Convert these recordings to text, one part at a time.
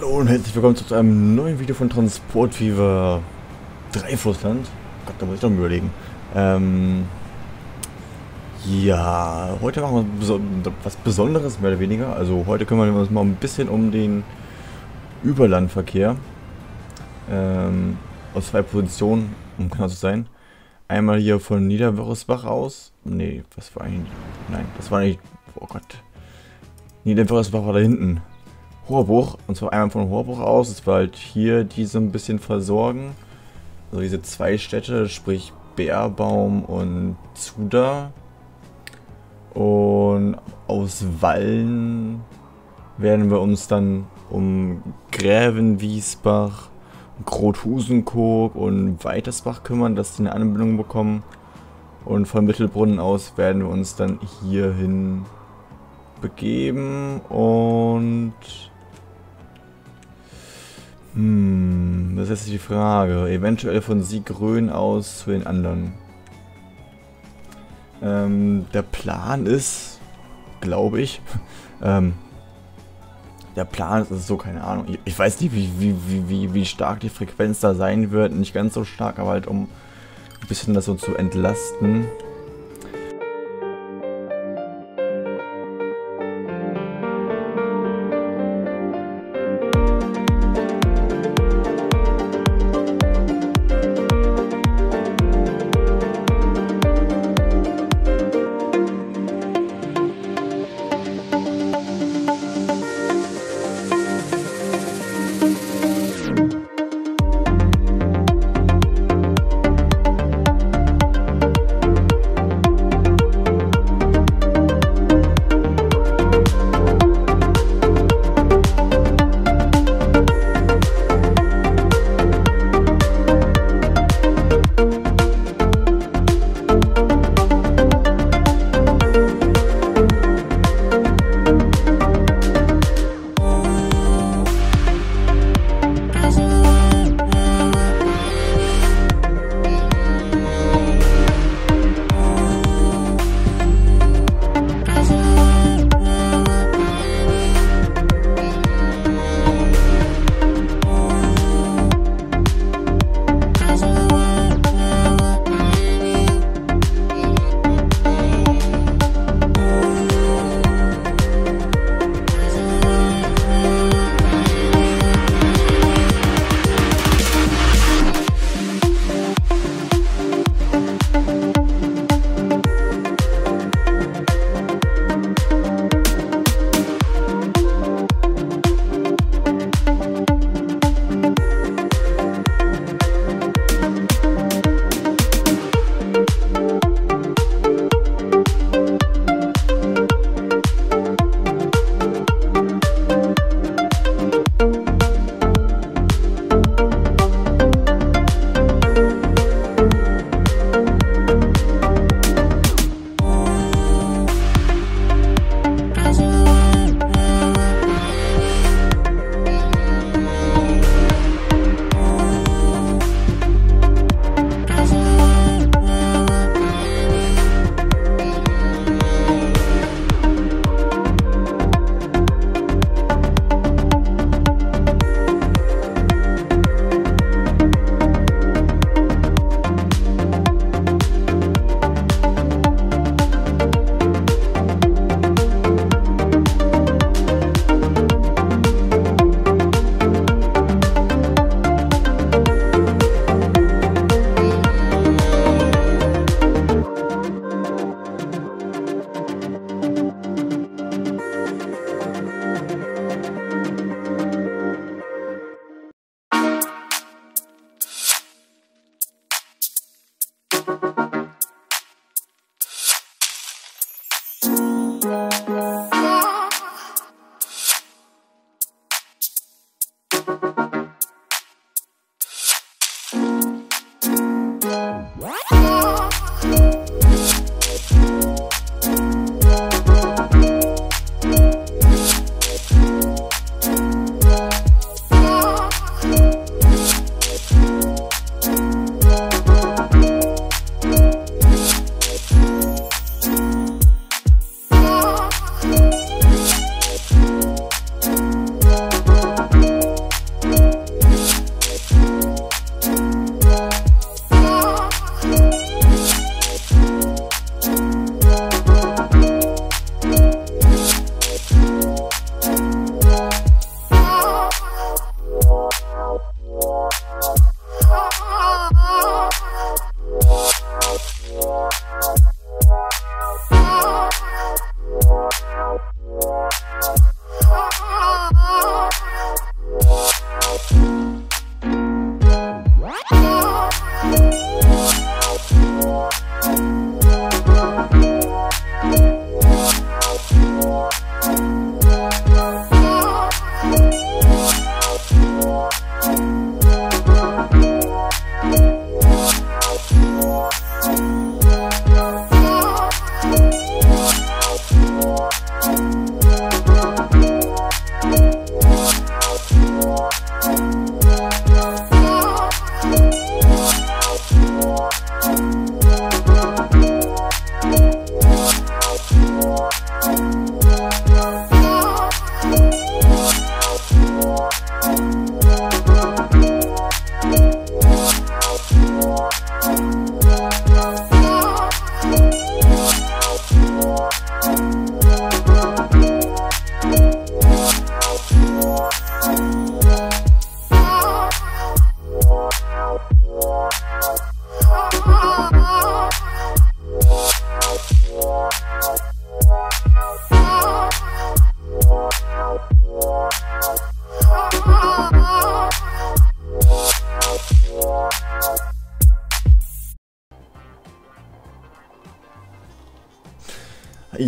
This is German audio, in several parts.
Hallo und herzlich willkommen zu einem neuen Video von Transport Fever 3 Flussland. Gott, da muss ich doch mal überlegen. Ähm, ja, heute machen wir was Besonderes, mehr oder weniger. Also heute kümmern wir uns mal ein bisschen um den Überlandverkehr. Ähm, aus zwei Positionen, um genau zu sein. Einmal hier von Niederwürresbach aus. Nee, was war eigentlich... Nein, das war nicht... Oh Gott. Niederwürresbach war da hinten. Horbruch, und zwar einmal von Horbruch aus, dass wir halt hier diese ein bisschen versorgen. Also diese zwei Städte, sprich Bärbaum und Zuda. Und aus Wallen werden wir uns dann um Gräven, Wiesbach, Grothusenkog und Weitersbach kümmern, dass die eine Anbindung bekommen. Und von Mittelbrunnen aus werden wir uns dann hierhin begeben und hm, das ist jetzt die Frage. Eventuell von Siegrön aus zu den anderen. Ähm, der Plan ist, glaube ich, ähm, der Plan ist, ist so, keine Ahnung. Ich, ich weiß nicht, wie, wie, wie, wie stark die Frequenz da sein wird. Nicht ganz so stark, aber halt um ein bisschen das so zu entlasten.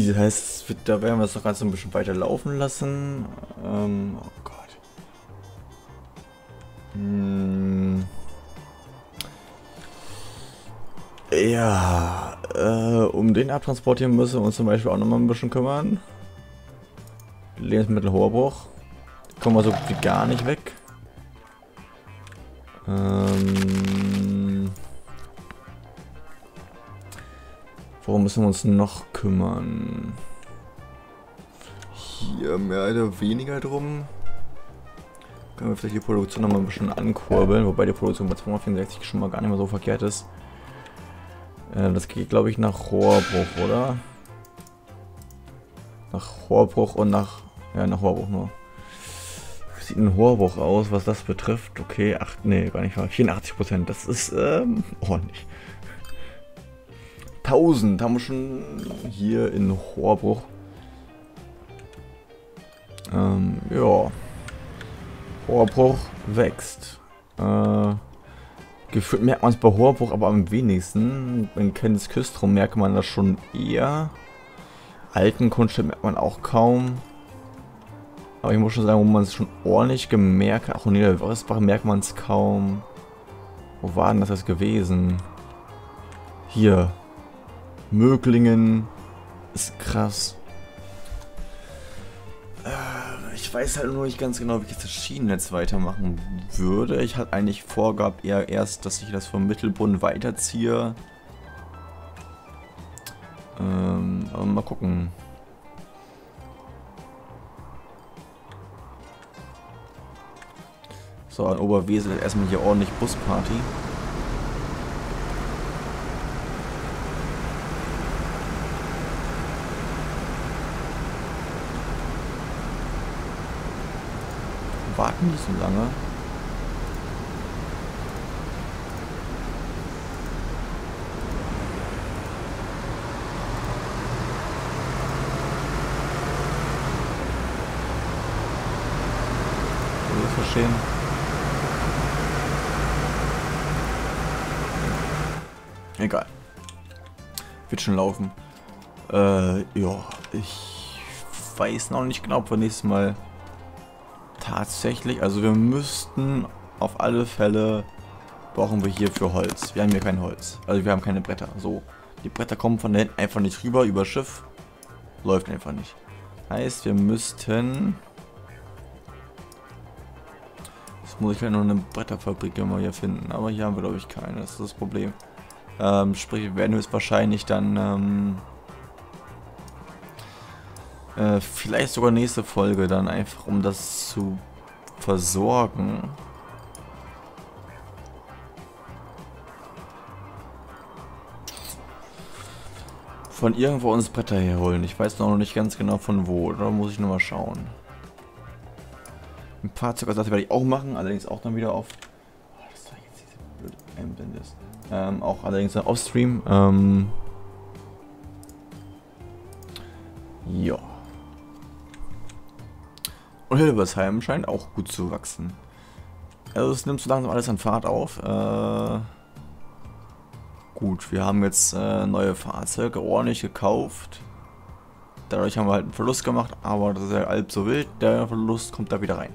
Das heißt, da werden wir es doch ganz ein bisschen weiter laufen lassen. Ähm, oh Gott. Hm. Ja, äh, um den Abtransport hier müssen wir uns zum Beispiel auch nochmal ein bisschen kümmern. Lebensmittel Hoherbruch. Kommen wir so gut wie gar nicht weg. Ähm, worum müssen wir uns noch kümmern? Hier mehr oder weniger drum. Können wir vielleicht die Produktion noch mal ein bisschen ankurbeln, wobei die Produktion bei 264 schon mal gar nicht mehr so verkehrt ist. Äh, das geht, glaube ich, nach Rohrbruch, oder? Nach Rohrbruch und nach... Ja, nach Rohrbruch nur. Sieht ein Rohrbruch aus, was das betrifft? Okay, 8, nee, gar nicht mal. 84 Prozent, das ist ähm, ordentlich. 1000 haben wir schon hier in Rohrbruch. Ähm, ja. Rohrbruch wächst. Äh, Gefühlt merkt man es bei Horbruch aber am wenigsten. In Kenntnis Küstrom merkt man das schon eher. Alten Kunststück merkt man auch kaum. Aber ich muss schon sagen, wo man es schon ordentlich gemerkt hat. Auch in Niederwörsbach merkt man es kaum. Wo war denn das jetzt gewesen? Hier. Möglingen. Ist krass. Ich weiß halt nur nicht ganz genau, wie ich das Schienennetz weitermachen würde. Ich hatte eigentlich vorgab eher erst, dass ich das vom Mittelbund weiterziehe. Ähm, aber mal gucken. So, an Oberwesel erstmal hier ordentlich Busparty. Die so lange? Verstehen. Egal. Wird schon laufen. Äh, ja, ich weiß noch nicht genau, ob wir nächstes Mal Tatsächlich, also wir müssten auf alle Fälle brauchen wir hier für Holz. Wir haben hier kein Holz. Also wir haben keine Bretter. So, die Bretter kommen von da hinten einfach nicht rüber über Schiff. Läuft einfach nicht. Heißt, wir müssten... Jetzt muss ich halt noch eine Bretterfabrik immer hier finden. Aber hier haben wir, glaube ich, keine. Das ist das Problem. Ähm, sprich, wir werden höchstwahrscheinlich dann... Ähm, äh, vielleicht sogar nächste Folge dann einfach, um das zu versorgen. Von irgendwo uns Bretter herholen. Ich weiß noch nicht ganz genau von wo. Da muss ich nur mal schauen. Ein also das werde ich auch machen, allerdings auch dann wieder auf. Oh, das war jetzt diese blöde Einblende. Ähm, auch allerdings dann Offstream. Ähm, ja. Und Hilversheim scheint auch gut zu wachsen. Also es nimmt so langsam alles an Fahrt auf. Äh, gut, wir haben jetzt äh, neue Fahrzeuge ordentlich gekauft. Dadurch haben wir halt einen Verlust gemacht, aber das ist ja halb so wild. Der Verlust kommt da wieder rein.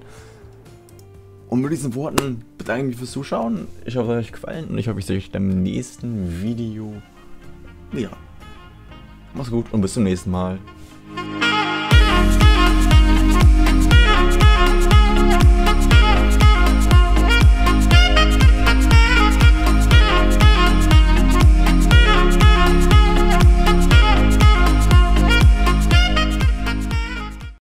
Und mit diesen Worten bedanke ich mich fürs Zuschauen. Ich hoffe, es hat euch gefallen und ich hoffe, ich sehe euch im nächsten Video wieder. Mach's gut und bis zum nächsten Mal.